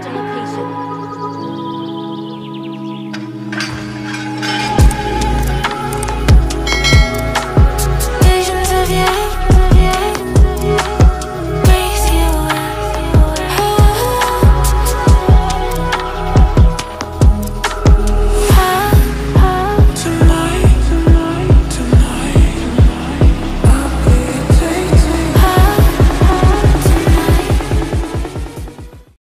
Dr. patient.